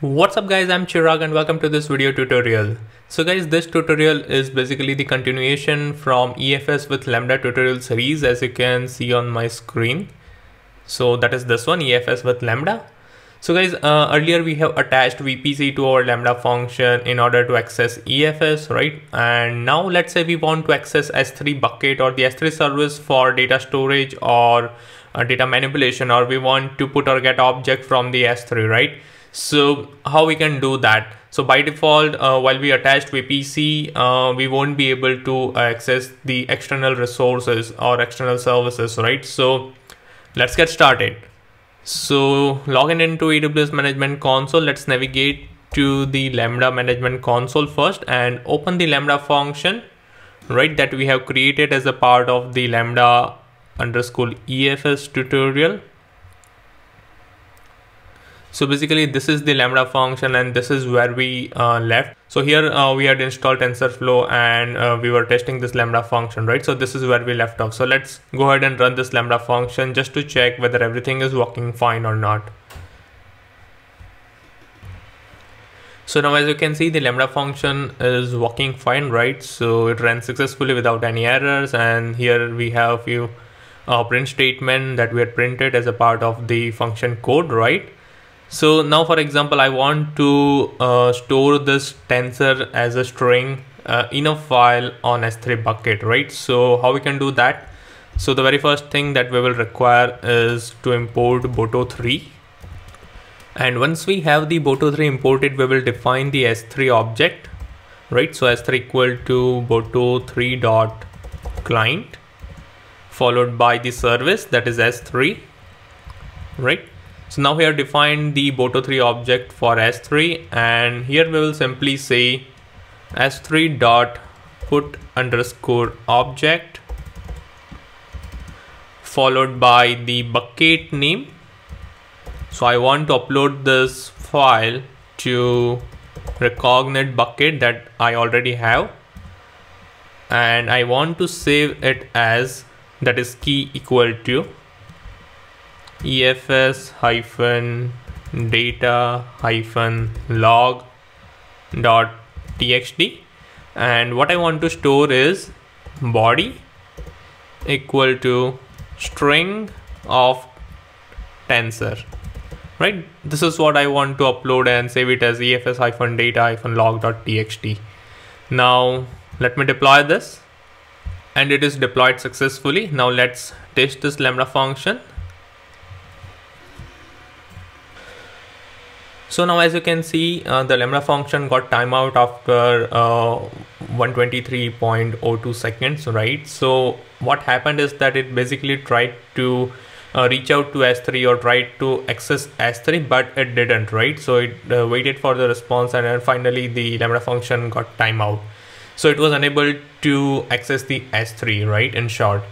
What's up guys, I'm Chirag and welcome to this video tutorial. So guys, this tutorial is basically the continuation from EFS with Lambda tutorial series as you can see on my screen. So that is this one, EFS with Lambda. So guys, uh, earlier we have attached VPC to our Lambda function in order to access EFS, right? And now let's say we want to access S3 bucket or the S3 service for data storage or uh, data manipulation, or we want to put or get object from the S3, right? So how we can do that? So by default, uh, while we attached VPC, uh, we won't be able to access the external resources or external services, right? So let's get started. So login into AWS Management Console, let's navigate to the Lambda Management Console first and open the Lambda function, right, that we have created as a part of the Lambda underscore EFS tutorial so basically this is the lambda function and this is where we uh, left. So here uh, we had installed tensorflow and uh, we were testing this lambda function right? So this is where we left off. So let's go ahead and run this lambda function just to check whether everything is working fine or not. So now as you can see the lambda function is working fine right? So it ran successfully without any errors. And here we have a few uh, print statement that we had printed as a part of the function code right so now for example, I want to uh, store this tensor as a string uh, in a file on S3 bucket, right? So how we can do that? So the very first thing that we will require is to import Boto3. And once we have the Boto3 imported, we will define the S3 object, right? So S3 equal to Boto3 dot client followed by the service that is S3, right? So now we have defined the Boto3 object for S3 and here we will simply say S3 dot put underscore object followed by the bucket name. So I want to upload this file to Recognite bucket that I already have and I want to save it as that is key equal to efs hyphen data hyphen log dot txt and what I want to store is body equal to string of tensor. Right? This is what I want to upload and save it as efs hyphen data hyphen log dot txt now let me deploy this. And it is deployed successfully. Now let's test this lambda function So now as you can see, uh, the Lambda function got timeout after uh, 123.02 seconds, right? So what happened is that it basically tried to uh, reach out to S3 or tried to access S3, but it didn't, right? So it uh, waited for the response and then finally the Lambda function got timeout. So it was unable to access the S3, right? In short.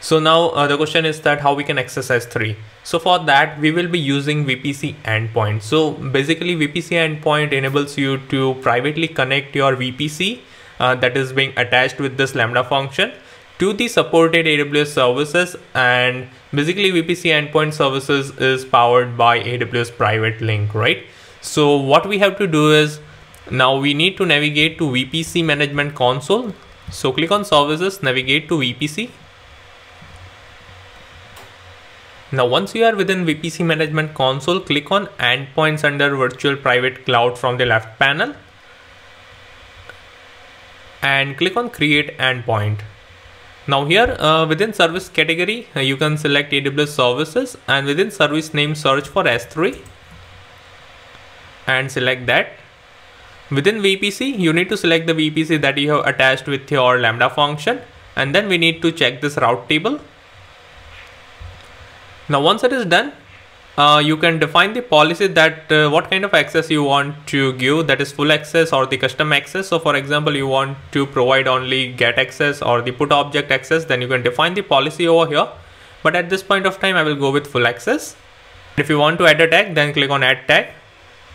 So now uh, the question is that how we can access S3. So for that we will be using VPC endpoint. So basically VPC endpoint enables you to privately connect your VPC uh, that is being attached with this Lambda function to the supported AWS services and basically VPC endpoint services is powered by AWS private link, right? So what we have to do is now we need to navigate to VPC management console. So click on services, navigate to VPC Now once you are within VPC management console, click on endpoints under virtual private cloud from the left panel and click on create endpoint. Now here uh, within service category, uh, you can select AWS services and within service name search for S3 and select that. Within VPC, you need to select the VPC that you have attached with your Lambda function and then we need to check this route table now once it is done, uh, you can define the policy that uh, what kind of access you want to give that is full access or the custom access. So for example, you want to provide only get access or the put object access, then you can define the policy over here. But at this point of time, I will go with full access. If you want to add a tag, then click on add tag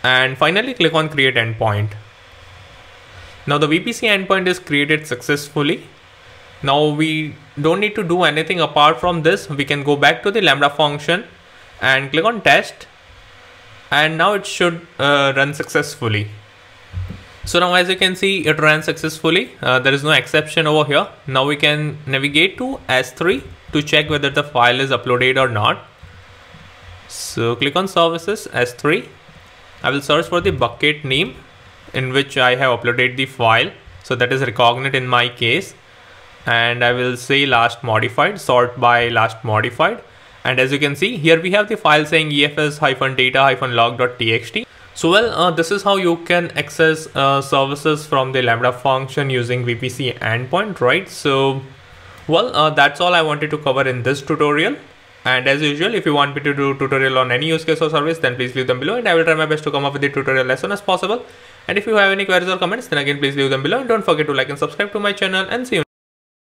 and finally click on create endpoint. Now the VPC endpoint is created successfully now we don't need to do anything apart from this. We can go back to the Lambda function and click on test. And now it should uh, run successfully. So now as you can see it ran successfully. Uh, there is no exception over here. Now we can navigate to s3 to check whether the file is uploaded or not. So click on services s3 i will search for the bucket name in which i have uploaded the file. So that is recognite in my case and i will say last modified sort by last modified and as you can see here we have the file saying efs-data-log.txt so well, uh, this is how you can access uh, services from the Lambda function using VPC endpoint, right? So, well, uh, that's all I wanted to cover in this tutorial. And as usual, if you want me to do tutorial on any use case or service, then please leave them below and I will try my best to come up with the tutorial as soon as possible. And if you have any queries or comments, then again, please leave them below and don't forget to like and subscribe to my channel and see you